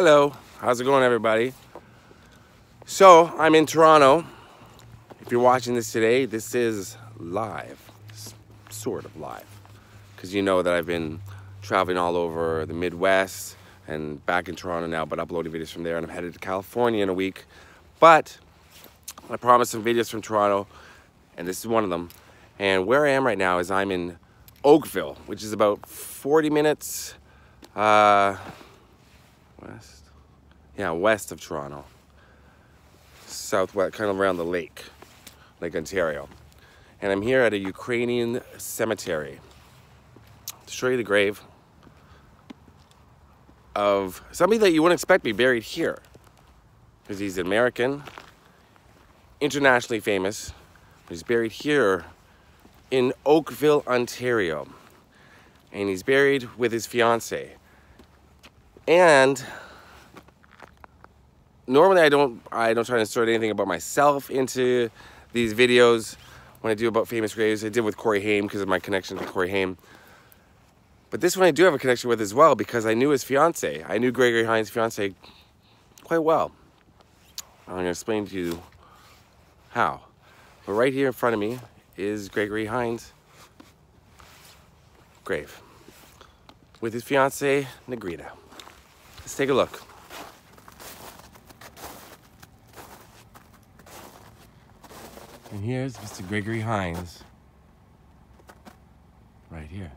Hello, how's it going everybody? So, I'm in Toronto. If you're watching this today, this is live, sort of live. Because you know that I've been traveling all over the Midwest and back in Toronto now, but uploading videos from there and I'm headed to California in a week. But I promised some videos from Toronto and this is one of them. And where I am right now is I'm in Oakville, which is about 40 minutes uh, west. Yeah, west of Toronto. Southwest, kind of around the lake, Lake Ontario. And I'm here at a Ukrainian cemetery to show you the grave of somebody that you wouldn't expect be buried here. Because he's American, internationally famous. He's buried here in Oakville, Ontario. And he's buried with his fiance. And normally I don't I don't try to insert anything about myself into these videos when I do about famous graves. I did with Corey Haim because of my connection to Corey Haim. But this one I do have a connection with as well because I knew his fiance. I knew Gregory Hines' fiance quite well. I'm to explain to you how. But right here in front of me is Gregory Hines' grave with his fiance, Negrita. Let's take a look. And here's Mr. Gregory Hines right here.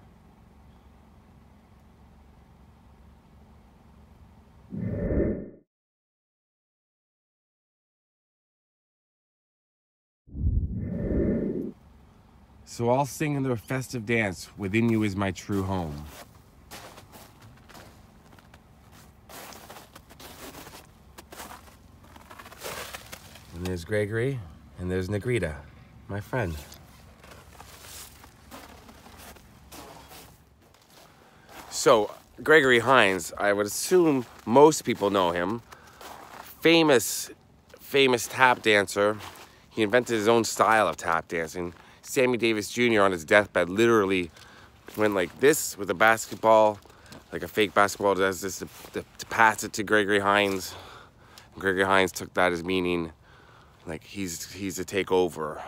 So I'll sing in the festive dance, Within You is My True Home. There's Gregory, and there's Negrita, my friend. So, Gregory Hines, I would assume most people know him. Famous, famous tap dancer. He invented his own style of tap dancing. Sammy Davis Jr. on his deathbed literally went like this with a basketball, like a fake basketball does this to, to, to pass it to Gregory Hines. Gregory Hines took that as meaning like he's he's to take over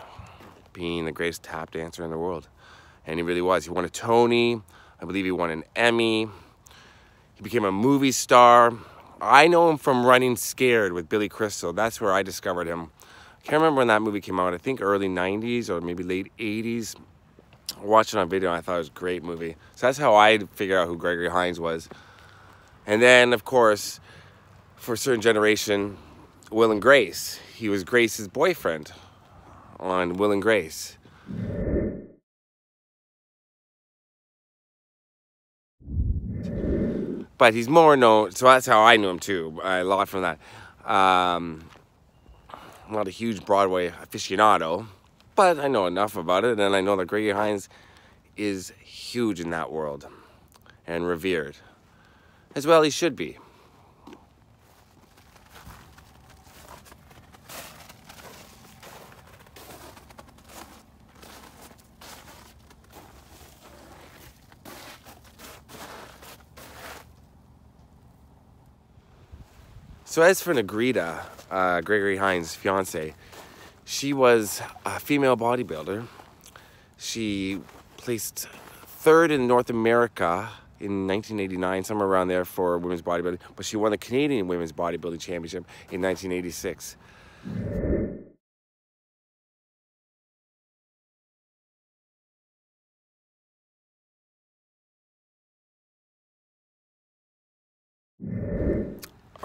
being the greatest tap dancer in the world. And he really was. He won a Tony. I believe he won an Emmy. He became a movie star. I know him from Running Scared with Billy Crystal. That's where I discovered him. I can't remember when that movie came out. I think early 90s or maybe late 80s. I watched it on video I thought it was a great movie. So that's how I figured out who Gregory Hines was. And then, of course, for a certain generation, Will and Grace. He was Grace's boyfriend on Will and Grace. But he's more known, so that's how I knew him too, a lot from that. Um, I'm not a huge Broadway aficionado, but I know enough about it, and I know that Gregory Hines is huge in that world and revered. As well, he should be. So as for Negrita, uh, Gregory Hines' fiance, she was a female bodybuilder. She placed third in North America in 1989, somewhere around there for women's bodybuilding, but she won the Canadian Women's Bodybuilding Championship in 1986.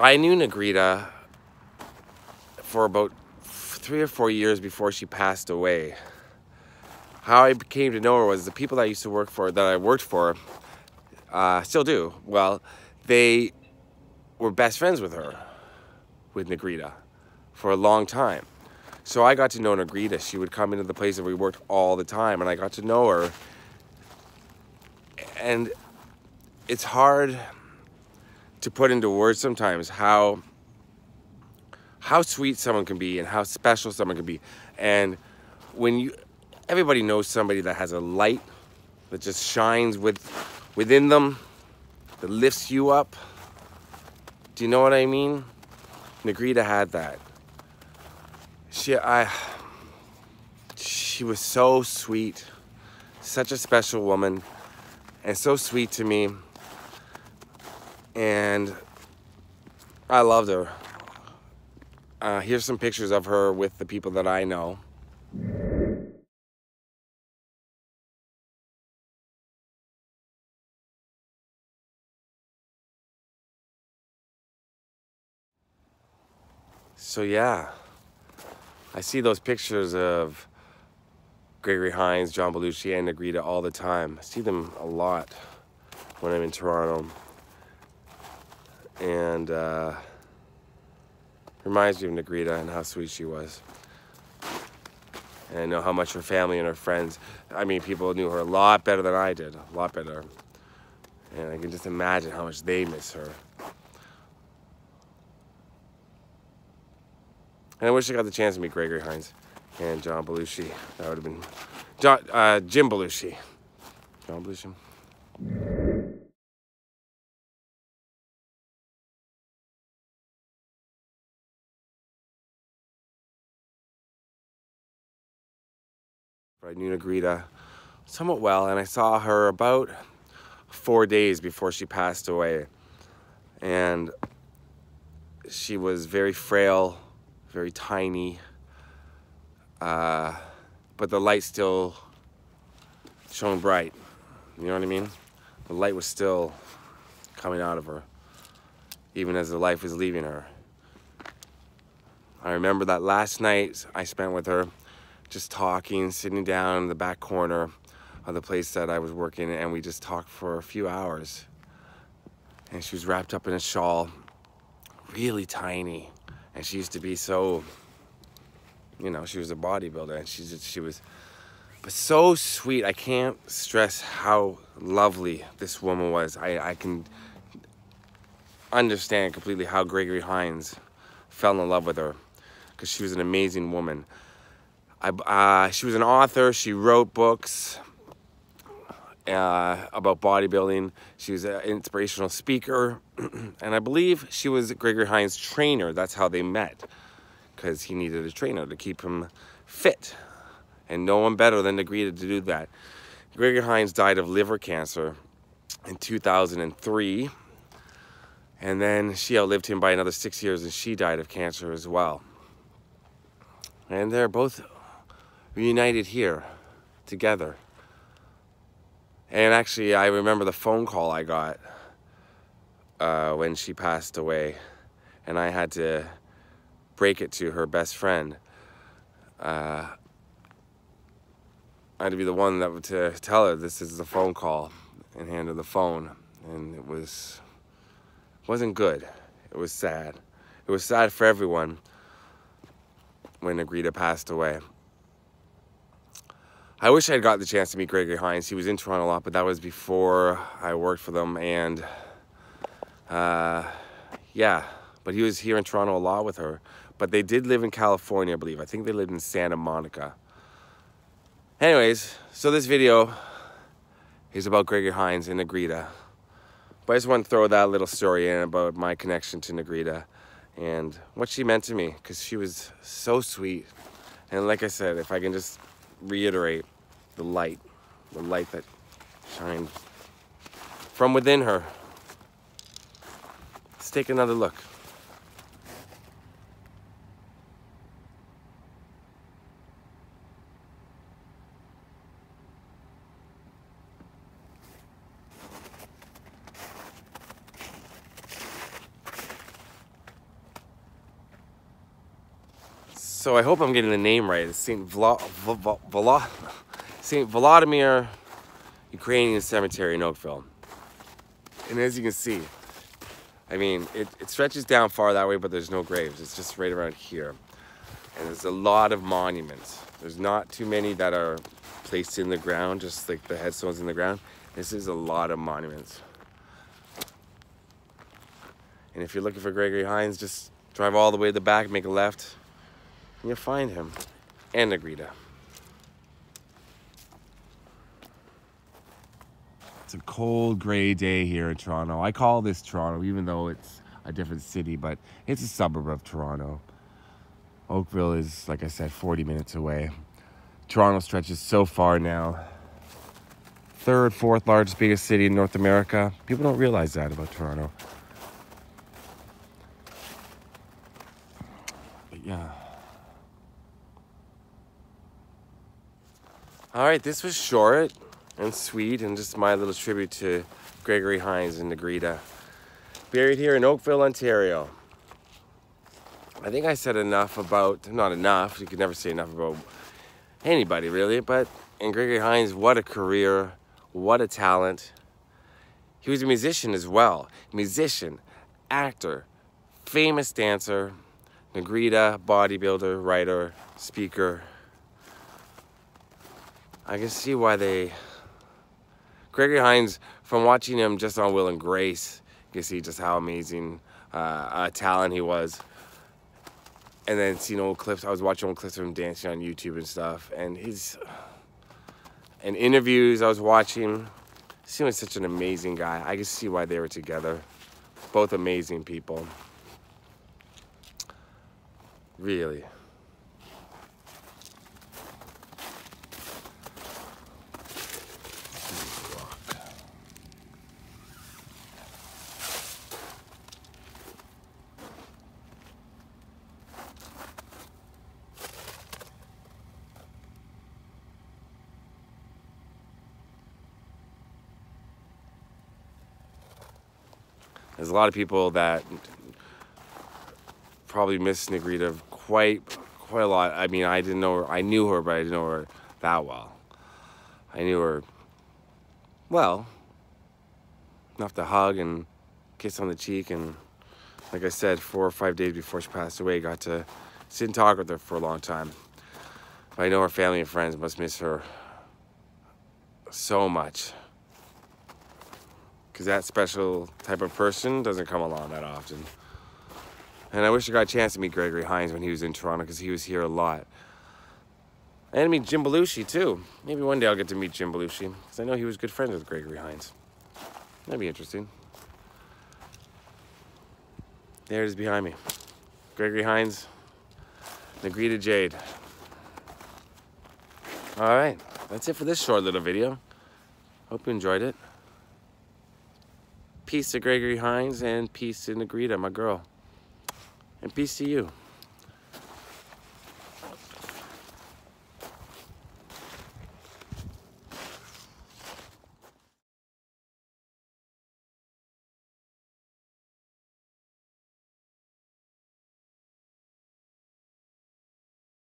I knew Negrita for about three or four years before she passed away. How I came to know her was the people that I used to work for, that I worked for, uh, still do. Well, they were best friends with her, with Negrita, for a long time. So I got to know Negrita. She would come into the place that we worked all the time, and I got to know her. And it's hard to put into words sometimes how how sweet someone can be and how special someone can be. And when you everybody knows somebody that has a light that just shines with within them that lifts you up Do you know what I mean? Negrita had that. She, I, she was so sweet, such a special woman, and so sweet to me. And I loved her. Uh, here's some pictures of her with the people that I know. So yeah, I see those pictures of Gregory Hines, John Belushi, and Negrita all the time. I see them a lot when I'm in Toronto. And uh, reminds me of Negrita and how sweet she was. And I know how much her family and her friends, I mean, people knew her a lot better than I did, a lot better. And I can just imagine how much they miss her. And I wish I got the chance to meet Gregory Hines and John Belushi. That would have been John, uh, Jim Belushi. John Belushi. I knew Negrita somewhat well, and I saw her about four days before she passed away. And she was very frail, very tiny, uh, but the light still shone bright. You know what I mean? The light was still coming out of her, even as the life was leaving her. I remember that last night I spent with her, just talking, sitting down in the back corner of the place that I was working, and we just talked for a few hours. And she was wrapped up in a shawl, really tiny. And she used to be so, you know, she was a bodybuilder and she, just, she was, but so sweet. I can't stress how lovely this woman was. I, I can understand completely how Gregory Hines fell in love with her because she was an amazing woman. I, uh, she was an author. She wrote books uh, about bodybuilding. She was an inspirational speaker. and I believe she was Gregory Hines' trainer. That's how they met. Because he needed a trainer to keep him fit. And no one better than Negrita to do that. Gregory Hines died of liver cancer in 2003. And then she outlived him by another six years and she died of cancer as well. And they're both reunited here together. And actually, I remember the phone call I got uh, when she passed away, and I had to break it to her best friend. Uh, I had to be the one that would to tell her this is the phone call and hand her the phone, and it was wasn't good. It was sad. It was sad for everyone when Negrita passed away. I wish I had got the chance to meet Gregory Hines. He was in Toronto a lot, but that was before I worked for them. And uh, yeah, but he was here in Toronto a lot with her. But they did live in California, I believe. I think they lived in Santa Monica. Anyways, so this video is about Gregory Hines and Negrita. But I just want to throw that little story in about my connection to Negrita and what she meant to me because she was so sweet. And like I said, if I can just reiterate the light, the light that shines from within her. Let's take another look. So I hope I'm getting the name right. It's St. Vla, Vla, Vla, St. Vladimir Ukrainian Cemetery in Oakville. And as you can see, I mean, it, it stretches down far that way, but there's no graves. It's just right around here. And there's a lot of monuments. There's not too many that are placed in the ground, just like the headstones in the ground. This is a lot of monuments. And if you're looking for Gregory Hines, just drive all the way to the back, make a left, you'll find him and Negrita. It's a cold gray day here in Toronto. I call this Toronto, even though it's a different city, but it's a suburb of Toronto. Oakville is, like I said, 40 minutes away. Toronto stretches so far now. Third, fourth largest, biggest city in North America. People don't realize that about Toronto. But yeah. All right, this was short and sweet and just my little tribute to Gregory Hines and Negrita. Buried here in Oakville, Ontario. I think I said enough about, not enough, you could never say enough about anybody really, but in Gregory Hines, what a career, what a talent. He was a musician as well. Musician, actor, famous dancer, Negrita, bodybuilder, writer, speaker. I can see why they Gregory Hines, from watching him just on Will and Grace, you can see just how amazing uh, a talent he was. And then seeing old clips, I was watching old clips of him dancing on YouTube and stuff. And he's, and interviews I was watching, he was such an amazing guy. I can see why they were together. Both amazing people. Really. There's a lot of people that probably miss Negrita quite quite a lot. I mean, I didn't know her. I knew her, but I didn't know her that well. I knew her well enough to hug and kiss on the cheek, and like I said, four or five days before she passed away, got to sit and talk with her for a long time. But I know her family and friends must miss her so much because that special type of person doesn't come along that often. And I wish I got a chance to meet Gregory Hines when he was in Toronto because he was here a lot. And meet Jim Belushi too. Maybe one day I'll get to meet Jim Belushi because I know he was good friends with Gregory Hines. That'd be interesting. There it is behind me. Gregory Hines, Negrita Jayde. All right, that's it for this short little video. Hope you enjoyed it. Peace to Gregory Hines and peace to Negrita, my girl. And peace to you.